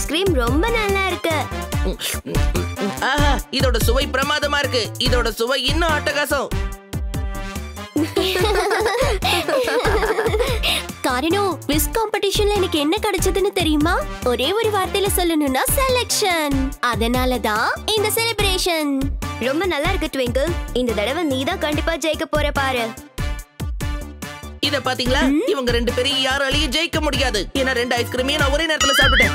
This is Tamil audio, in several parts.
ஐஸ்கிரீம் ரொம்ப நல்லா இருக்கு ஆஹா இதோட சுவை பிரமாதமா இருக்கு. இதோட சுவை இன்னும் அட்டகாசம். காரணம் குவிஸ் காம்படிஷன்ல எனக்கு என்ன கிடைச்சதுன்னு தெரியுமா? ஒரே ஒரு வார்த்தையில சொல்லணும்னா செலக்ஷன் அதனால தான் இந்த செலிப்ரேஷன் ரொம்ப நல்லா இருக்கு ட்விங்கிள். இந்த தடவை நீ தான் கண்டிப்பா ஜெயிக்க போற பாரு. இத பாத்தீங்களா? இவங்க ரெண்டு பேரையும் யாராலையும் ஜெயிக்க முடியாது. ஏன்னா ரெண்டு ஐஸ்கிரீமையும் நான் ஒரே நேரத்துல சாப்பிட்டேன்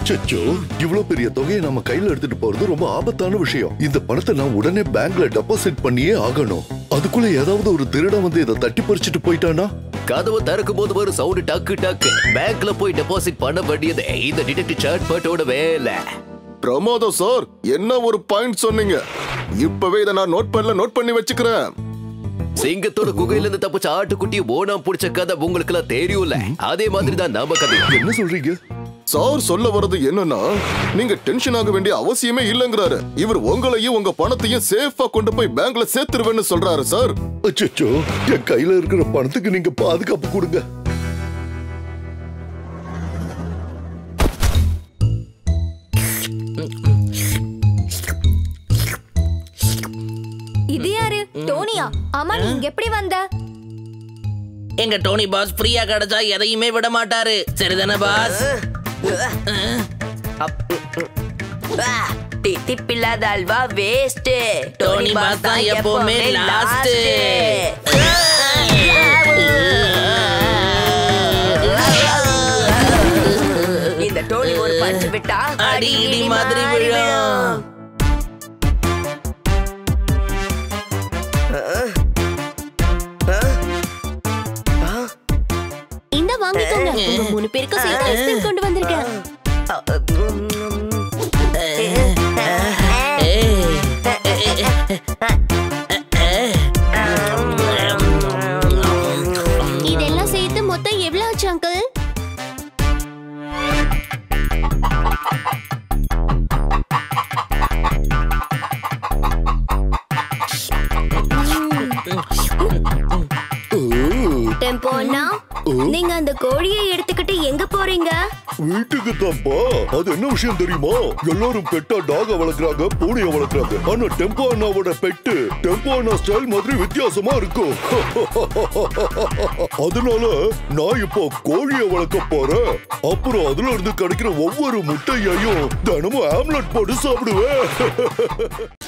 அச்சச்சோ இவ்வளவு பெரிய தொகையை நம்ம கையில எடுத்துட்டு போறது ரொம்ப ஆபத்தான விஷயம். இந்த பணத்தை நான் உடனே பேங்க்ல டெபாசிட் பண்ணியே ஆகணும். அதுக்குள்ள ஏதாவது ஒரு திருடன் வந்து இதை தட்டி பறிச்சுட்டு போயிட்டானா? கதவு திறக்கும் போது ஒரு சவுண்ட் டக்கு டக்கு. பேங்க்ல போய் டெபாசிட் பண்ண வேண்டியது. இந்த டிடெக்டிவ் சாட்பட்டோட வேலை. பிரமாதம் சார் என்ன ஒரு பாயிண்ட் சொன்னீங்க? இப்பவே இதை நான் நோட் பண்ணல நோட் பண்ணி வச்சுக்கிறேன். சிங்கத்தோட குகையில இருந்து தப்பிச்ச ஆட்டுக்குட்டியை ஓனாம் புடிச்ச கதை உங்களுக்கு எல்லாம் தெரியும்ல. அதே மாதிரி தான் நம்ம கதை என்ன சொல்றீங்க? சார் சொல்ல வர்றது என்னன்னா நீங்க டென்ஷன் ஆக வேண்டிய அவசியமே இல்லைங்கிறாரு. இவர் உங்களையும் உங்க பணத்தையும் சேஃபா கொண்டு போய் பேங்க்ல சேர்த்துருவேன்னு சொல்றாரு சார். அச்சச்சோ என் கையில இருக்கிற பணத்துக்கு நீங்க பாதுகாப்பு கொடுங்க. இது யாரு? டோனியா? ஆமா நீ இங்க எப்படி வந்த? எங்க டோனி பாஸ் ஃப்ரீயா கிடைச்சா எதையுமே விட மாட்டாரு. சரிதானே பாஸ்? தித்திப்பில்லாத அல்வா வேஸ்ட் டோனி பாஸ் தான் எப்பவுமே லாஸ்ட் இந்த டோனி ஒரு பஞ்சு விட்டா அடி இடி மாதிரி விழும். உங்க மூணு பேருக்கு சேர்த்து ஐஸ்கிரீம் கொண்டு வந்திருக்கேன். இதெல்லாம் சேர்த்து மொத்தம் எவ்வளவு ஆச்சு அங்கிள் நீங்க அந்த கோழியை எடுத்துக்கிட்டு எங்க போறீங்க? வீட்டுக்கு தான்ப்பா அது என்ன விஷயம் தெரியுமா? எல்லாரும் பெட்டா டாக வளர்க்குறாங்க பூனைய வளர்க்குறாங்க. ஆனா டெம்போ அண்ணாவோட பெட்டு டெம்போ அண்ணா ஸ்டைல் மாதிரி வித்தியாசமா இருக்கும். அதனால நான் இப்போ கோழிய வளர்க்க போறேன். அப்புறம் அதுல இருந்து கிடைக்கிற ஒவ்வொரு முட்டையையும் தினமும் ஆம்லெட் போட்டு சாப்பிடுவேன்.